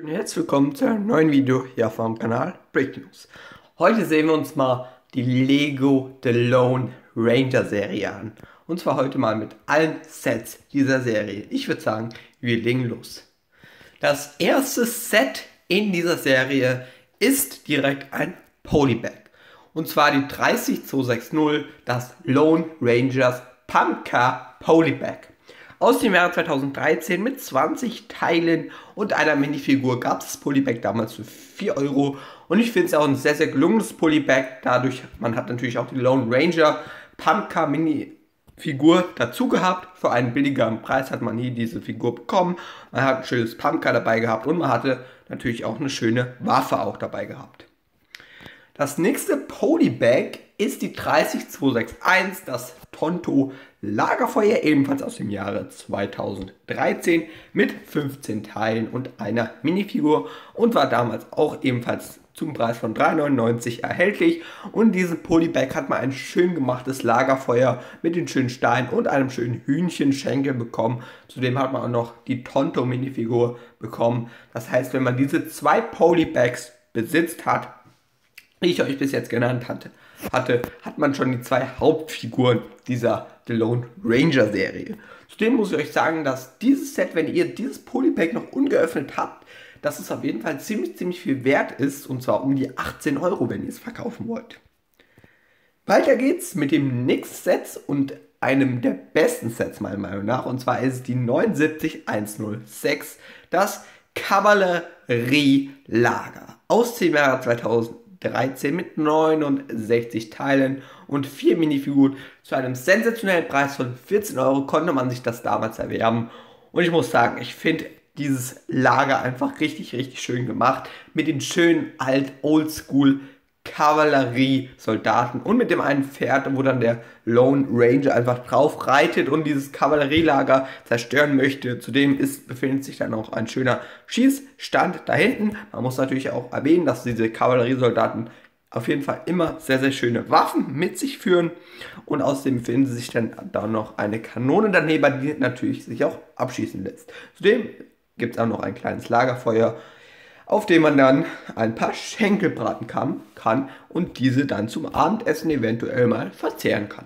Und herzlich willkommen zu einem neuen Video hier auf meinem Kanal Break News. Heute sehen wir uns mal die Lego The Lone Ranger Serie an. Und zwar heute mal mit allen Sets dieser Serie. Ich würde sagen, wir legen los. Das erste Set in dieser Serie ist direkt ein Polybag. Und zwar die 30260, das Lone Rangers Pumpcar Polybag. Aus dem Jahre 2013 mit 20 Teilen und einer Minifigur gab es das Polybag damals für 4 Euro. Und ich finde es auch ein sehr, sehr gelungenes Polybag. Dadurch, man hat natürlich auch die Lone Ranger Pumpcar Minifigur dazu gehabt. Für einen billigeren Preis hat man hier diese Figur bekommen. Man hat ein schönes Pumpcar dabei gehabt und man hatte natürlich auch eine schöne Waffe auch dabei gehabt. Das nächste Polybag ist die 30261, das Tonto Lagerfeuer, ebenfalls aus dem Jahre 2013 mit 15 Teilen und einer Minifigur und war damals auch ebenfalls zum Preis von 3,99 erhältlich. Und diesen Polybag hat man ein schön gemachtes Lagerfeuer mit den schönen Steinen und einem schönen Hühnchenschenkel bekommen. Zudem hat man auch noch die Tonto Minifigur bekommen. Das heißt, wenn man diese zwei Polybags besitzt hat, ich euch bis jetzt genannt hatte, hatte, hat man schon die zwei Hauptfiguren dieser The Lone Ranger Serie. Zudem muss ich euch sagen, dass dieses Set, wenn ihr dieses Polypack noch ungeöffnet habt, dass es auf jeden Fall ziemlich, ziemlich viel wert ist und zwar um die 18 Euro, wenn ihr es verkaufen wollt. Weiter geht's mit dem nächsten Set und einem der besten Sets meiner Meinung nach und zwar ist es die 79106, das Kavallerie-Lager aus dem Jahre 2000. 13 mit 69 Teilen und 4 Minifiguren. Zu einem sensationellen Preis von 14 Euro konnte man sich das damals erwerben. Und ich muss sagen, ich finde dieses Lager einfach richtig, richtig schön gemacht. Mit den schönen alt Oldschool Kavalleriesoldaten und mit dem einen Pferd, wo dann der Lone Ranger einfach drauf reitet und dieses Kavallerielager zerstören möchte. Zudem ist, befindet sich dann auch ein schöner Schießstand da hinten. Man muss natürlich auch erwähnen, dass diese Kavalleriesoldaten auf jeden Fall immer sehr, sehr schöne Waffen mit sich führen. Und außerdem befindet sich dann da noch eine Kanone daneben, die natürlich sich auch abschießen lässt. Zudem gibt es auch noch ein kleines Lagerfeuer auf dem man dann ein paar Schenkel braten kann, kann und diese dann zum Abendessen eventuell mal verzehren kann.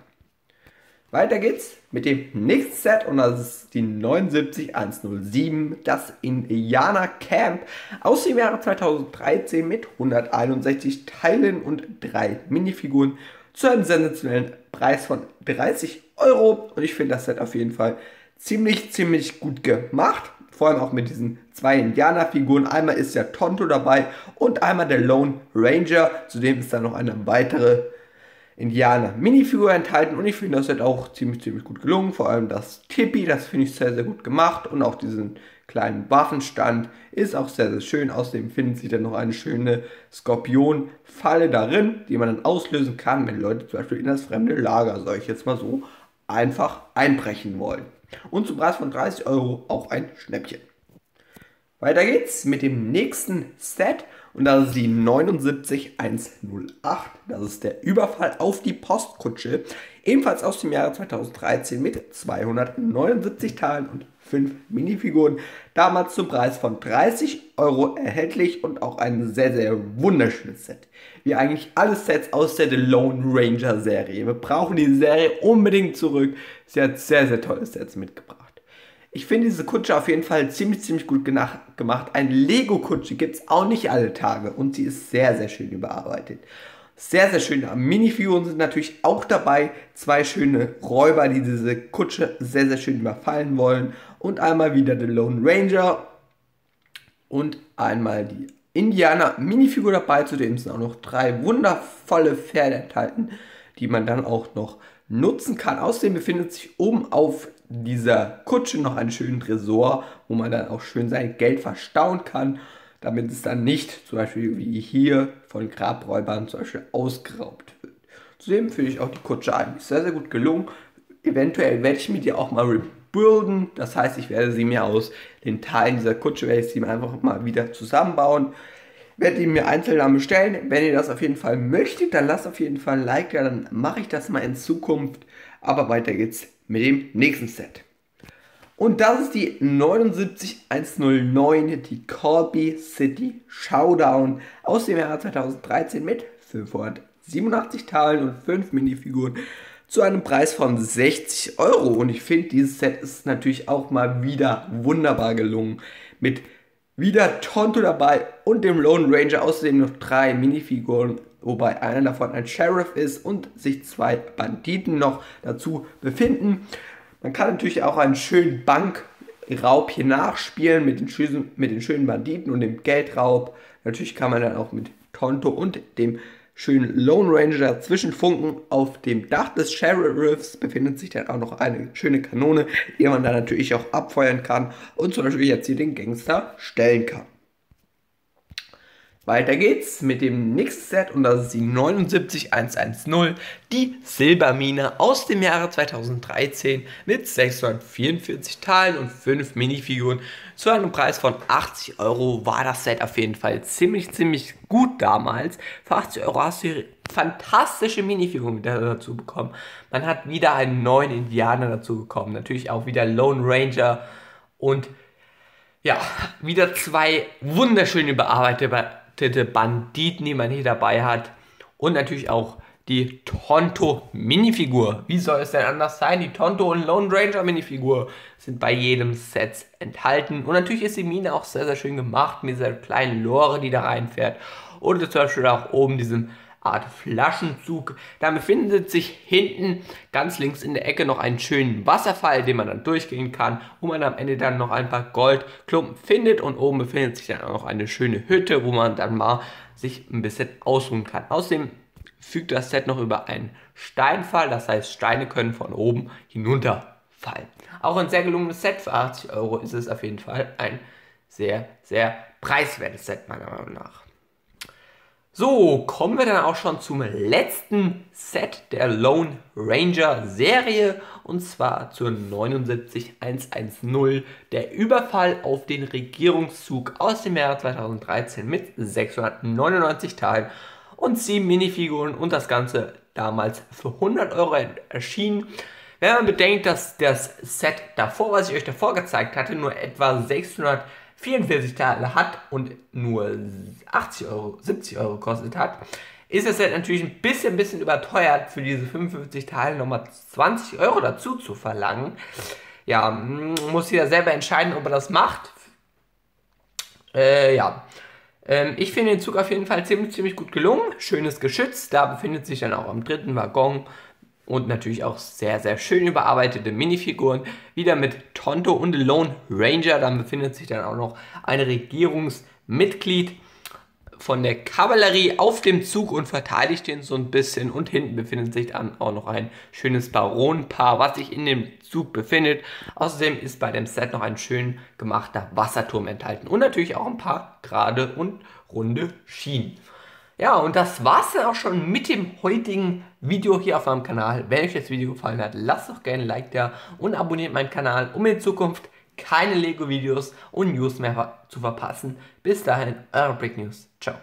Weiter geht's mit dem nächsten Set und das ist die 79107, das Indiana Camp aus dem Jahre 2013 mit 161 Teilen und drei Minifiguren zu einem sensationellen Preis von 30 Euro und ich finde das Set auf jeden Fall ziemlich, ziemlich gut gemacht. Vor allem auch mit diesen zwei Indianerfiguren. Einmal ist ja Tonto dabei und einmal der Lone Ranger. Zudem ist da noch eine weitere Indianer-Minifigur enthalten und ich finde das Set auch ziemlich, ziemlich gut gelungen. Vor allem das Tippi, das finde ich sehr, sehr gut gemacht und auch diesen kleinen Waffenstand ist auch sehr, sehr schön. Außerdem findet sich dann noch eine schöne Skorpion-Falle darin, die man dann auslösen kann, wenn Leute zum Beispiel in das fremde Lager, sage ich jetzt mal so, einfach einbrechen wollen. Und zum Preis von 30 Euro auch ein Schnäppchen. Weiter geht's mit dem nächsten Set und das ist die 79108. Das ist der Überfall auf die Postkutsche. Ebenfalls aus dem Jahre 2013 mit 279 Teilen und 5 Minifiguren. Damals zum Preis von 30 Euro erhältlich und auch ein sehr, sehr wunderschönes Set. Wie eigentlich alle Sets aus der The Lone Ranger Serie. Wir brauchen die Serie unbedingt zurück. Sie hat sehr, sehr tolle Sets mitgebracht. Ich finde diese Kutsche auf jeden Fall ziemlich, ziemlich gut gemacht. Ein Lego-Kutsche gibt es auch nicht alle Tage und sie ist sehr, sehr schön überarbeitet. Sehr, sehr schöne Minifiguren sind natürlich auch dabei. Zwei schöne Räuber, die diese Kutsche sehr, sehr schön überfallen wollen. Und einmal wieder der Lone Ranger und einmal die Indianer Minifigur dabei. Zudem sind auch noch drei wundervolle Pferde enthalten, die man dann auch noch nutzen kann. Außerdem befindet sich oben auf dieser Kutsche noch einen schönen Tresor, wo man dann auch schön sein Geld verstauen kann, damit es dann nicht zum Beispiel wie hier von Grabräubern zum Beispiel ausgeraubt wird. Zudem finde ich auch die Kutsche eigentlich sehr, sehr gut gelungen. Eventuell werde ich mir die auch mal rebuilden. Das heißt, ich werde sie mir aus den Teilen dieser Kutsche, werde ich sie mir einfach mal wieder zusammenbauen. Werde die mir einzeln dann bestellen. Wenn ihr das auf jeden Fall möchtet, dann lasst auf jeden Fall ein Like da, dann mache ich das mal in Zukunft. Aber weiter geht's mit dem nächsten Set. Und das ist die 79109, die Corby City Showdown aus dem Jahr 2013 mit 587 Teilen und 5 Minifiguren zu einem Preis von 60 Euro. Und ich finde, dieses Set ist natürlich auch mal wieder wunderbar gelungen. Mit wieder Tonto dabei und dem Lone Ranger. Außerdem noch drei Minifiguren, wobei einer davon ein Sheriff ist und sich zwei Banditen noch dazu befinden. Man kann natürlich auch einen schönen Bankraub hier nachspielen mit den, schönen, mit den schönen Banditen und dem Geldraub. Natürlich kann man dann auch mit Tonto und dem schönen Lone Ranger zwischen Funken. Auf dem Dach des Sheriffs befindet sich dann auch noch eine schöne Kanone, die man dann natürlich auch abfeuern kann und zum Beispiel jetzt hier den Gangster stellen kann. Weiter geht's mit dem nächsten Set und das ist die 79110, die Silbermine aus dem Jahre 2013 mit 644 Teilen und 5 Minifiguren. Zu einem Preis von 80 Euro war das Set auf jeden Fall ziemlich, ziemlich gut damals. Für 80 Euro hast du fantastische Minifiguren dazu bekommen. Man hat wieder einen neuen Indianer dazu bekommen, natürlich auch wieder Lone Ranger und ja, wieder zwei wunderschön überarbeitete Banditen, die man hier dabei hat. Und natürlich auch die Tonto Minifigur. Wie soll es denn anders sein? Die Tonto und Lone Ranger Minifigur sind bei jedem Set enthalten. Und natürlich ist die Mine auch sehr, sehr schön gemacht mit dieser kleinen Lore, die da reinfährt. Oder zum Beispiel auch oben diesem Art Flaschenzug. Da befindet sich hinten ganz links in der Ecke noch einen schönen Wasserfall, den man dann durchgehen kann, wo man am Ende dann noch ein paar Goldklumpen findet und oben befindet sich dann auch noch eine schöne Hütte, wo man dann mal sich ein bisschen ausruhen kann. Außerdem fügt das Set noch über einen Steinfall, das heißt Steine können von oben hinunterfallen. Auch ein sehr gelungenes Set für 80 Euro ist es auf jeden Fall ein sehr, sehr preiswertes Set meiner Meinung nach. So, kommen wir dann auch schon zum letzten Set der Lone Ranger Serie und zwar zur 79110, der Überfall auf den Regierungszug aus dem Jahr 2013 mit 699 Teilen und 7 Minifiguren und das Ganze damals für 100 Euro erschienen. Wenn man bedenkt, dass das Set davor, was ich euch davor gezeigt hatte, nur etwa 600 44 Teile hat und nur 80 Euro, 70 Euro gekostet hat, ist es natürlich ein bisschen, bisschen überteuert für diese 55 Teile nochmal 20 Euro dazu zu verlangen. Ja, muss jeder selber entscheiden, ob er das macht. Äh, ja. Ähm, ich finde den Zug auf jeden Fall ziemlich, ziemlich gut gelungen. Schönes Geschütz. Da befindet sich dann auch am dritten Waggon und natürlich auch sehr, sehr schön überarbeitete Minifiguren. Wieder mit Tonto und Lone Ranger. Dann befindet sich dann auch noch ein Regierungsmitglied von der Kavallerie auf dem Zug und verteidigt den so ein bisschen. Und hinten befindet sich dann auch noch ein schönes Baronenpaar, was sich in dem Zug befindet. Außerdem ist bei dem Set noch ein schön gemachter Wasserturm enthalten. Und natürlich auch ein paar gerade und runde Schienen. Ja, und das war's dann auch schon mit dem heutigen Video hier auf meinem Kanal. Wenn euch das Video gefallen hat, lasst doch gerne ein Like da und abonniert meinen Kanal, um in Zukunft keine Lego-Videos und News mehr zu verpassen. Bis dahin, eure Brick News. Ciao.